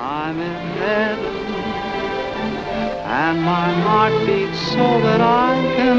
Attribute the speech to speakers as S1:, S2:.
S1: I'm in heaven, and my heart beats so that I can